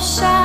shine.